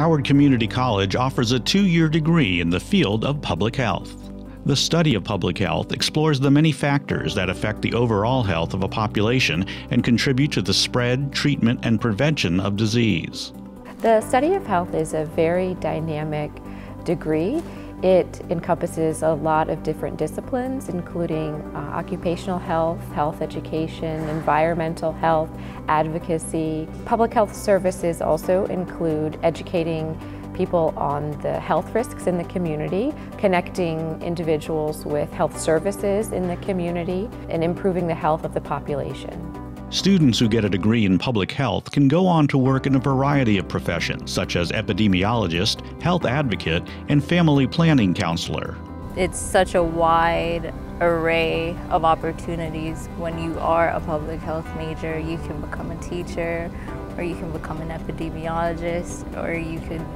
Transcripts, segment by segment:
Howard Community College offers a two year degree in the field of public health. The study of public health explores the many factors that affect the overall health of a population and contribute to the spread, treatment, and prevention of disease. The study of health is a very dynamic degree. It encompasses a lot of different disciplines, including uh, occupational health, health education, environmental health, advocacy. Public health services also include educating people on the health risks in the community, connecting individuals with health services in the community, and improving the health of the population. Students who get a degree in public health can go on to work in a variety of professions, such as epidemiologist, health advocate, and family planning counselor. It's such a wide array of opportunities when you are a public health major. You can become a teacher, or you can become an epidemiologist, or you could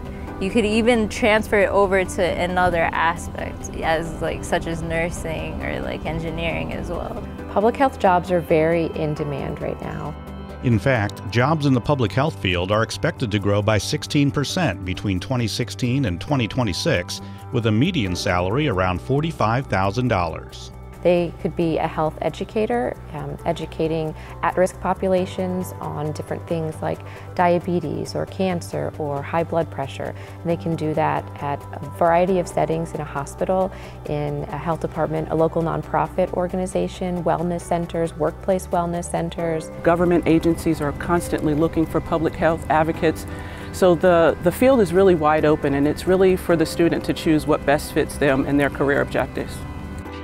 you could even transfer it over to another aspect as like such as nursing or like engineering as well. Public health jobs are very in demand right now. In fact, jobs in the public health field are expected to grow by 16% between 2016 and 2026, with a median salary around $45,000. They could be a health educator, um, educating at-risk populations on different things like diabetes or cancer or high blood pressure. And they can do that at a variety of settings in a hospital, in a health department, a local nonprofit organization, wellness centers, workplace wellness centers. Government agencies are constantly looking for public health advocates so the, the field is really wide open and it's really for the student to choose what best fits them and their career objectives.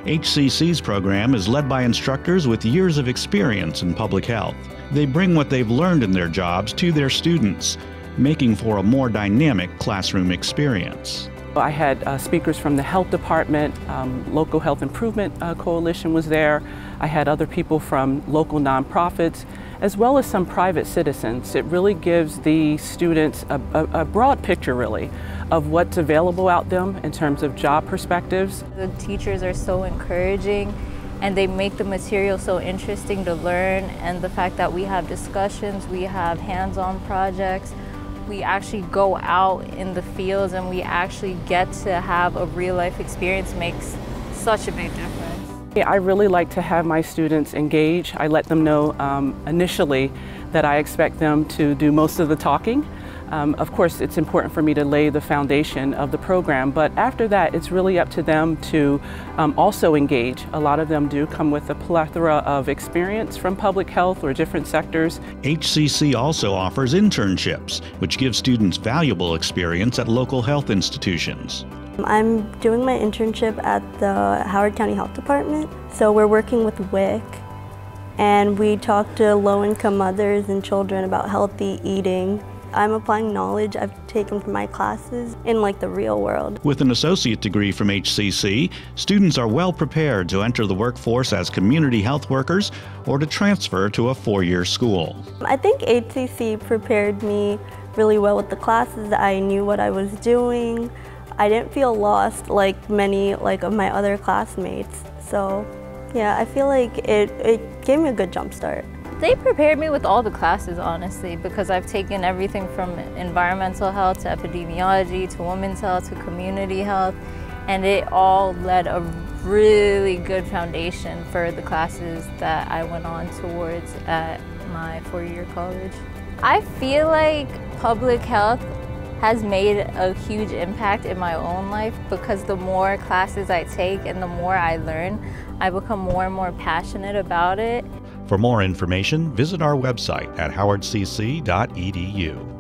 HCC's program is led by instructors with years of experience in public health. They bring what they've learned in their jobs to their students, making for a more dynamic classroom experience. I had uh, speakers from the health department, um, local health improvement uh, coalition was there. I had other people from local nonprofits, as well as some private citizens. It really gives the students a, a, a broad picture, really, of what's available out them in terms of job perspectives. The teachers are so encouraging and they make the material so interesting to learn and the fact that we have discussions, we have hands-on projects, we actually go out in the fields and we actually get to have a real life experience makes such a big difference. I really like to have my students engage. I let them know um, initially that I expect them to do most of the talking. Um, of course, it's important for me to lay the foundation of the program, but after that, it's really up to them to um, also engage. A lot of them do come with a plethora of experience from public health or different sectors. HCC also offers internships, which give students valuable experience at local health institutions. I'm doing my internship at the Howard County Health Department. So we're working with WIC and we talk to low-income mothers and children about healthy eating. I'm applying knowledge I've taken from my classes in like the real world. With an associate degree from HCC, students are well prepared to enter the workforce as community health workers or to transfer to a four-year school. I think HCC prepared me really well with the classes. I knew what I was doing. I didn't feel lost like many like of my other classmates. So yeah, I feel like it, it gave me a good jump start. They prepared me with all the classes, honestly, because I've taken everything from environmental health to epidemiology to women's health to community health, and it all led a really good foundation for the classes that I went on towards at my four-year college. I feel like public health has made a huge impact in my own life because the more classes I take and the more I learn, I become more and more passionate about it. For more information, visit our website at howardcc.edu.